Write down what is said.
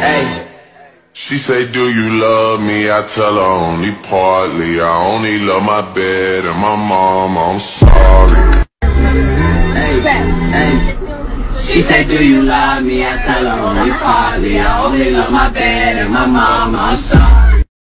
Hey. She say, do you love me? I tell her only partly. I only love my bed and my mom. I'm sorry. Hey. Hey. She say, do you love me? I tell her only partly. I only love my bed and my mom. I'm sorry.